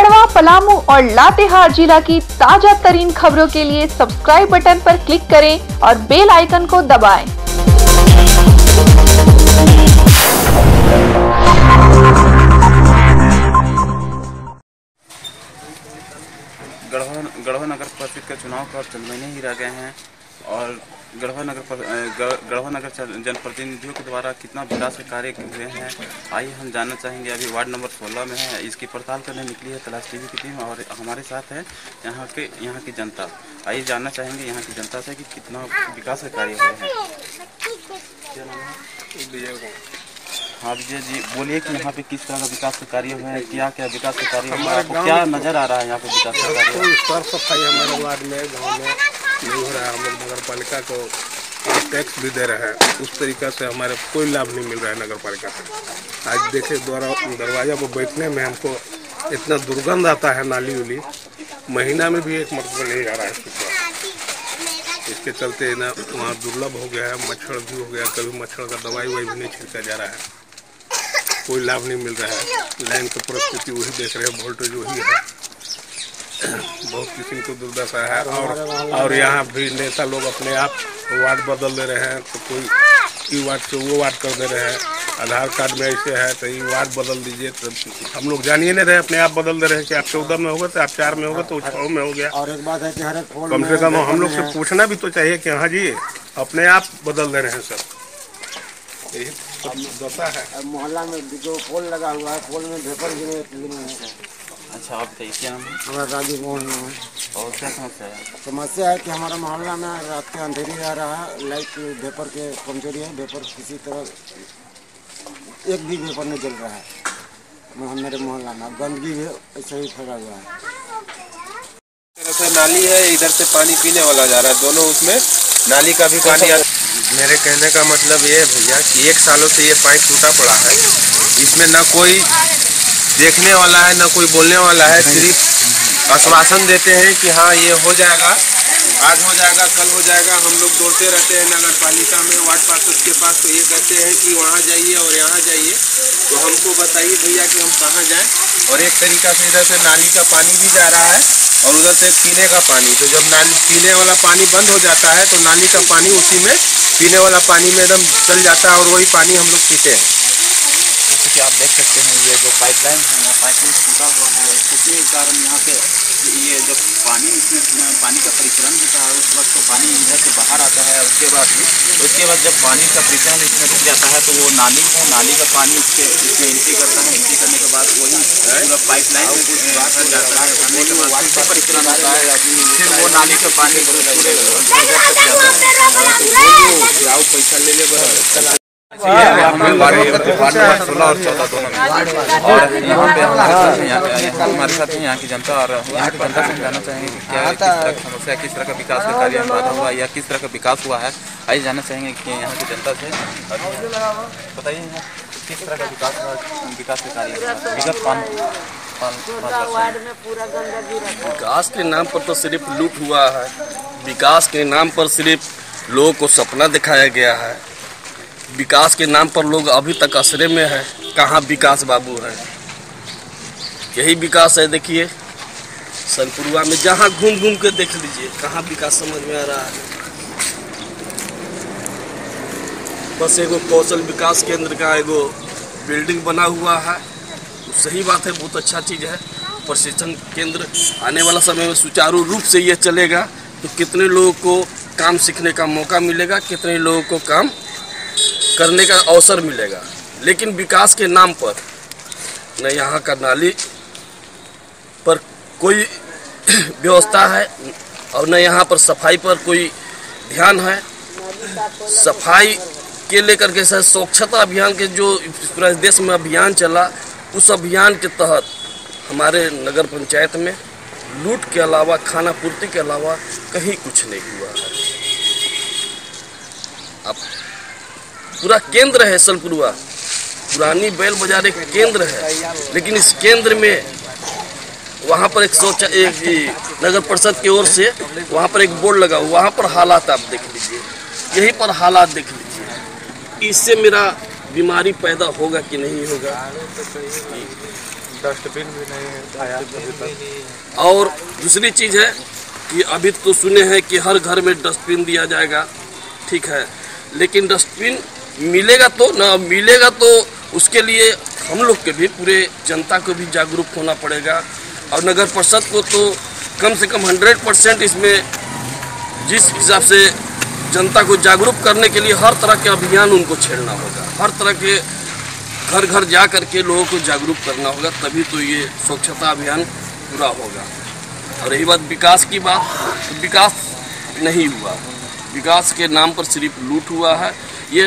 गढ़वा, पलामू और लातेहार जिला की ताज़ा तरीन खबरों के लिए सब्सक्राइब बटन पर क्लिक करें और बेल आइकन को दबाएँ। गढ़वा नगर परिषद के चुनाव का चंद महीने ही रह गए हैं और गढ़वा नगर पर- गढ़वा नगर जनप्रतिनिधियों के द्वारा कितना विकास के कार्य हुए हैं आइए हम जानना चाहेंगे। अभी वार्ड नंबर 16 में है इसकी पड़ताल करने निकली है तलाश टीवी की टीम और हमारे साथ है यहाँ के यहाँ की जनता। आइए जानना चाहेंगे यहाँ की जनता से कि कितना विकास के कार्य हुए हैं। है हाँ विजय जी बोलिए कि यहाँ पे किस तरह का विकास के कार्य हुए हैं क्या क्या विकास के कार्य हुए हैं क्या नज़र आ रहा है यहाँ पे विकास के कार्य साफ़ सफ़ाई हमारे वार्ड में गाँव में। नहीं हो रहा है, हम लोग नगर पालिका को टैक्स भी दे रहे हैं। उस तरीका से हमारे कोई लाभ नहीं मिल रहा है नगर पालिका से। आज देखे द्वारा, दरवाज़ा पर बैठने में हमको इतना दुर्गंध आता है नाली उली। महीना में भी एक मरतबा नहीं आ रहा है इसके चलते ना वहाँ दुर्लभ हो गया है, मच्छर भी हो गया, कभी मच्छर का दवाई ववाई भी नहीं छिड़का जा रहा है। कोई लाभ नहीं मिल रहा है। लाइन की परिस्थिति वही देख रहे हैं वोल्टेज वही है। बहुत किस्म की दुर्दशा है और और यहाँ भी नेता लोग अपने आप वार्ड बदल दे रहे हैं तो कोई ई वार्ड से वो वार्ड कर दे रहे हैं। आधार कार्ड में ऐसे है तो ये वार्ड बदल दीजिए तो हम लोग जान ही नहीं रहे अपने आप बदल दे रहे हैं कि आप चौदह में होगा तो आप चार में होगा तो छः में हो गया। और एक बात है कि हर एक कम से कम हम लोग से पूछना भी तो चाहिए कि हाँ जी अपने आप बदल दे रहे हैं सब। यही दशा है। मोहल्ला में जो पोल लगा हुआ है पोल में पेपर है। अच्छा आप बताइए क्या है हमारा राजीव मोहन है। और क्या समस्या है? समस्या है कि हमारा मोहल्ला में रात के अंधेरी रह रहा है। लाइट वेपर के कमज़ोरी है वेपर किसी तरह एक भी वेपर नहीं जल रहा है। मेरे मोहल्ला में गंदगी भी ऐसे ही फैला हुआ है। नाली है इधर से पानी पीने वाला जा रहा है। दोनों उसमें नाली का भी पानी आ- मेरे कहने का मतलब ये है भैया कि एक सालों से ये पाइप टूटा पड़ा है। इसमें ना कोई देखने वाला है ना कोई बोलने वाला है सिर्फ़ आश्वासन देते हैं कि हाँ ये हो जाएगा। आज हो जाएगा कल हो जाएगा हम लोग दौड़ते रहते हैं नगर पालिका में वार्ड पार्षद के पास तो ये कहते हैं कि वहाँ जाइए और यहाँ जाइए। तो हमको बताइए भैया कि हम कहाँ जाएँ। और एक तरीका से इधर से नाली का पानी भी जा रहा है और उधर से पीने का पानी। तो जब नाली पीने वाला पानी बंद हो जाता है तो नाली का पानी उसी में पीने वाला पानी में एकदम चल जाता है और वही पानी हम लोग पीते हैं। जैसे कि आप देख सकते हैं ये जो पाइपलाइन है वो पाइपलाइन टूटा हुआ है टूटने के कारण यहाँ पे ये जब पानी इसमें पानी का परिचलन होता है उस वक्त तो पानी इधर से बाहर आता है उसके बाद उसके बाद जब पानी का परिचलन इसमें रुक जाता है तो वो नाली है नाली का पानी इसके इसमें एंट्री करता है एंट्री करने के बाद वही पाइपलाइन जाता है के से परिचलन है फिर वो नाली का पानी जाता है पैसा ले ले सोलह और चौदह दोनों में। और यहाँ पे यहाँ हमारे साथ यहाँ की जनता और यहाँ की जनता से जानना चाहेंगे कि क्या किस तरह की समस्या किस तरह का विकास का कार्य बाधा हुआ या किस तरह का विकास हुआ है आइए जानना चाहेंगे कि यहाँ की जनता से। बताइए किस तरह का विकास विकास के कार्य विगत पाँच पाँच पाँच वर्ष में। विकास के नाम पर तो सिर्फ़ लूट हुआ है। विकास के नाम पर सिर्फ़ लोगों को सपना दिखाया गया है। विकास के नाम पर लोग अभी तक असरे में है। कहाँ विकास बाबू है? यही विकास है देखिए। सनपुरुआ में जहाँ घूम घूम के देख लीजिए, कहाँ विकास समझ में आ रहा है? बस एगो कौशल विकास केंद्र का एगो बिल्डिंग बना हुआ है। सही बात है, बहुत अच्छा चीज़ है। प्रशिक्षण केंद्र आने वाला समय में सुचारू रूप से ये चलेगा। तो कितने लोगों को काम सीखने का मौका मिलेगा, कितने लोगों को काम करने का अवसर मिलेगा। लेकिन विकास के नाम पर न यहाँ का नाली पर कोई व्यवस्था है और न यहाँ पर सफ़ाई पर कोई ध्यान है। सफ़ाई के लेकर के सर, स्वच्छता अभियान के जो पूरा देश में अभियान चला, उस अभियान के तहत हमारे नगर पंचायत में लूट के अलावा, खाना पूर्ति के अलावा कहीं कुछ नहीं हुआ है। अब पूरा केंद्र है सलपुरवा पुरानी बैल बाज़ार एक केंद्र है। लेकिन इस केंद्र में वहाँ पर एक सोचा एक नगर परिषद की ओर से वहाँ पर एक बोर्ड लगा हुआ। वहाँ पर हालात आप देख लीजिए। यहीं पर हालात देख लीजिए। इससे मेरा बीमारी पैदा होगा कि नहीं होगा? डस्टबिन भी नहीं आया और दूसरी चीज़ है कि अभी तो सुने हैं कि हर घर में डस्टबिन दिया जाएगा। ठीक है। लेकिन डस्टबिन मिलेगा तो ना मिलेगा तो उसके लिए हम लोग के भी पूरे जनता को भी जागरूक होना पड़ेगा। और नगर परिषद को तो कम से कम हंड्रेड परसेंट इसमें जिस हिसाब से जनता को जागरूक करने के लिए हर तरह के अभियान उनको छेड़ना होगा। हर तरह के घर घर जा करके लोगों को जागरूक करना होगा, तभी तो ये स्वच्छता अभियान पूरा होगा। और रही बात विकास की बात तो विकास नहीं हुआ। विकास के नाम पर सिर्फ़ लूट हुआ है। ये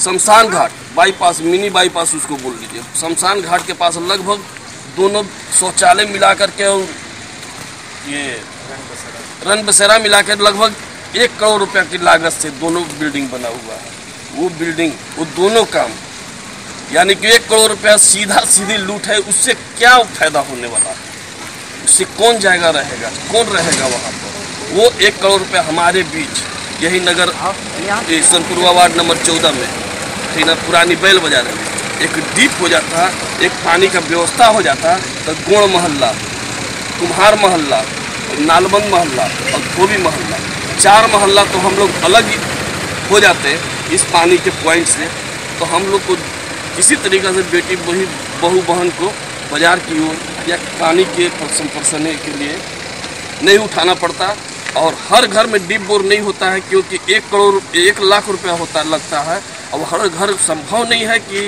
शमशान घाट बाईपास मिनी बाईपास उसको बोल लीजिए शमशान घाट के पास लगभग दोनों शौचालय मिला करके और ये रन बसेरा मिला कर लगभग एक करोड़ रुपया की लागत से दोनों बिल्डिंग बना हुआ है। वो बिल्डिंग वो दोनों काम यानी कि एक करोड़ रुपया सीधा सीधी लूट है उससे क्या फ़ायदा होने वाला है? उससे कौन जाएगा रहेगा? कौन रहेगा वहाँ पर? वो एक करोड़ रुपया हमारे बीच यही नगर ये सोनपुरवा वार्ड नंबर चौदह में। ठीक ना पुरानी बैल बाज़ार में एक डीप हो जाता, एक पानी का व्यवस्था हो जाता तो गोड़ मोहल्ला, कुम्हार मोहल्ला नालबंद मोहल्ला और धोबी मोहल्ला। चार मोहल्ला तो हम लोग अलग ही हो जाते इस पानी के पॉइंट से। तो हम लोग को किसी तरीक़े से बेटी बही, बहू बहन को बाज़ार की ओर या पानी के संपर्सने के लिए नहीं उठाना पड़ता। और हर घर में डीप बोर नहीं होता है, क्योंकि एक करोड़, एक लाख रुपया होता, लगता है। और हर घर संभव नहीं है कि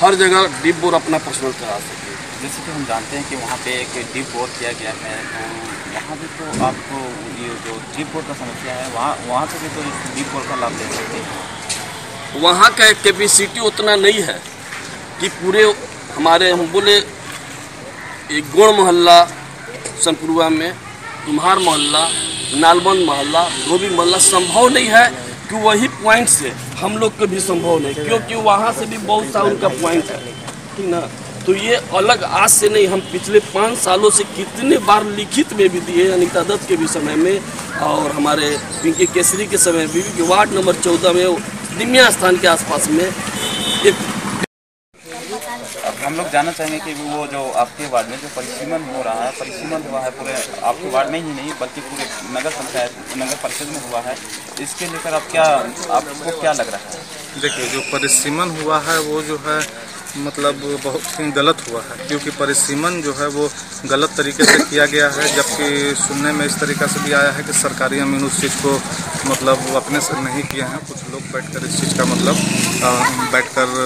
हर जगह डीप बोर अपना पर्सनल करा सके। जैसे कि हम जानते हैं कि वहाँ पे एक डीप बोर किया गया है तो वहाँ भी तो आपको ये जो डीप बोर का समस्या है वहाँ वहाँ से भी तो इस डीप बोर का लाभ ले सकते हैं। वहाँ का कैपेसिटी उतना नहीं है कि पूरे हमारे हम बोले एक गोड़ मोहल्ला सनपुरवा में कुम्हार मोहल्ला नालबंद मोहल्ला धोबी मोहल्ला संभव नहीं है कि वही पॉइंट से हम लोग को भी संभव नहीं, क्योंकि वहाँ से भी बहुत सा उनका पॉइंट है। ठीक ना? तो ये अलग आज से नहीं, हम पिछले पाँच सालों से कितने बार लिखित में भी दिए अनिता दत्त के भी समय में, और हमारे पिंकी केसरी के समय भी, कि वार्ड नंबर चौदह में निम्या स्थान के आसपास में एक हम लोग जानना चाहेंगे कि वो जो आपके वार्ड में जो परिसीमन हो रहा है, परिसीमन हुआ है पूरे, आपके वार्ड में ही नहीं, बल्कि पूरे नगर पंचायत, नगर परिषद में हुआ है। इसके लेकर आप क्या, आपको क्या लग रहा है? देखिए, जो परिसीमन हुआ है, वो जो है मतलब बहुत ही गलत हुआ है, क्योंकि परिसीमन जो है, वो गलत तरीके से किया गया है, जबकि सुनने में इस तरीका से भी आया है कि सरकारी अमीन उस चीज़ को मतलब अपने से नहीं किए हैं। कुछ लोग बैठकर इस चीज़ का मतलब बैठकर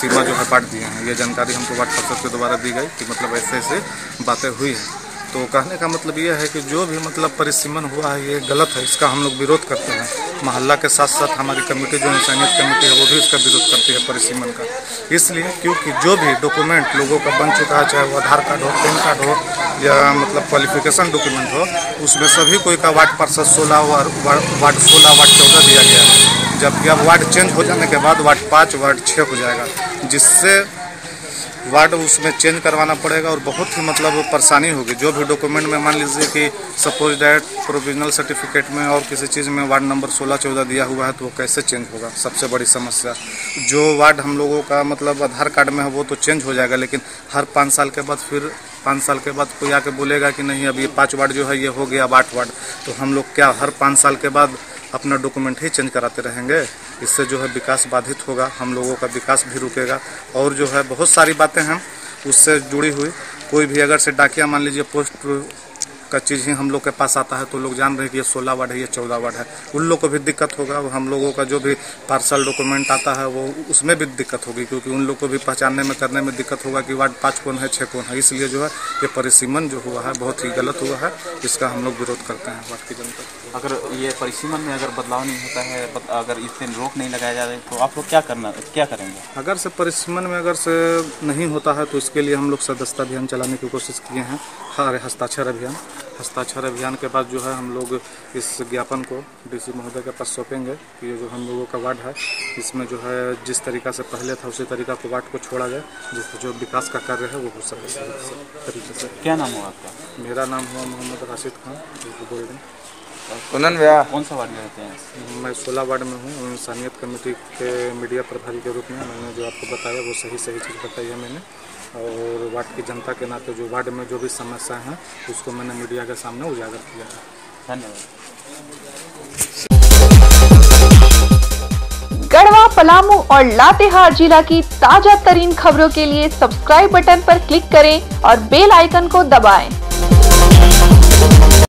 सीमा जो है बांट दिए हैं। ये जानकारी हमको वार्ड परिषद के द्वारा दी गई कि मतलब ऐसे ऐसे बातें हुई हैं। तो कहने का मतलब ये है कि जो भी मतलब परिसीमन हुआ है, ये गलत है। इसका हम लोग विरोध करते हैं। मोहल्ला के साथ साथ हमारी कमेटी जो इंसानियत कमेटी है, वो भी इसका विरोध करती है परिसीमन का। इसलिए क्योंकि जो भी डॉक्यूमेंट लोगों का बन चुका है, चाहे वो आधार कार्ड हो, पैन कार्ड हो, या मतलब क्वालिफिकेशन डॉक्यूमेंट हो, उसमें सभी कोई का वार्ड पार्षद सोलह वार्ड सोलह, वार्ड चौदह दिया गया है। जबकि अब वार्ड चेंज हो जाने के बाद वार्ड पाँच, वार्ड छः हो जाएगा, जिससे वार्ड उसमें चेंज करवाना पड़ेगा और बहुत ही मतलब परेशानी होगी। जो भी डॉक्यूमेंट में मान लीजिए कि सपोज़ डैट प्रोविजनल सर्टिफिकेट में और किसी चीज़ में वार्ड नंबर 16 14 दिया हुआ है तो वो कैसे चेंज होगा? सबसे बड़ी समस्या। जो वार्ड हम लोगों का मतलब आधार कार्ड में है, वो तो चेंज हो जाएगा, लेकिन हर पाँच साल के बाद फिर, पाँच साल के बाद कोई आके बोलेगा कि नहीं, अब ये पाँच वार्ड जो है, ये हो गया अब आठ वार्ड। तो हम लोग क्या हर पाँच साल के बाद अपना डॉक्यूमेंट ही चेंज कराते रहेंगे। इससे जो है विकास बाधित होगा, हम लोगों का विकास भी रुकेगा। और जो है बहुत सारी बातें हैं, उससे जुड़ी हुई। कोई भी अगर से डाकिया, मान लीजिए पोस्ट का चीज़ ही हम लोग के पास आता है तो लोग जान रहे हैं कि ये सोलह वार्ड है ये चौदह वार्ड है। उन लोग को भी दिक्कत होगा और हम लोगों का जो भी पार्सल डॉक्यूमेंट आता है वो उसमें भी दिक्कत होगी क्योंकि उन लोग को भी पहचानने में करने में दिक्कत होगा कि वार्ड पाँच कौन है छः कौन है। इसलिए जो है ये परिसीमन जो हुआ है बहुत ही गलत हुआ है इसका हम लोग विरोध करते हैं वार्ड की जनता अगर ये परिसीमन में अगर बदलाव नहीं होता है अगर इस पर रोक नहीं लगाया जा रहा है तो आप लोग क्या करना क्या करेंगे? अगर से परिसीमन में अगर से नहीं होता है तो इसके लिए हम लोग सदस्यता अभियान चलाने की कोशिश किए हैं हर हस्ताक्षर अभियान। हस्ताक्षर अभियान के बाद जो है हम लोग इस ज्ञापन को डीसी महोदय के पास सौंपेंगे। कि ये जो हम लोगों का वार्ड है इसमें जो है जिस तरीका से पहले था उसी तरीका को वार्ड को छोड़ा जाए जिससे जो विकास का कार्य है वो हो सके। सही तरीके से। क्या नाम हो आपका? मेरा नाम हुआ मोहम्मद राशिद खान गोल्डन कुनन भैया? कौन सा वार्ड में रहते हैं? मैं सोलह वार्ड में हूँ इंसानियत कमेटी के मीडिया प्रभारी के रूप में मैंने जो आपको बताया वो सही सही चीज़ बताई है मैंने। और वार्ड की जनता के नाते जो वार्ड में जो भी समस्याएँ हैं, उसको मैंने मीडिया के सामने उजागर किया है धन्यवाद गढ़वा, पलामू और लातेहार जिला की ताज़ा तरीन खबरों के लिए सब्सक्राइब बटन पर क्लिक करें और बेल आइकन को दबाएँ।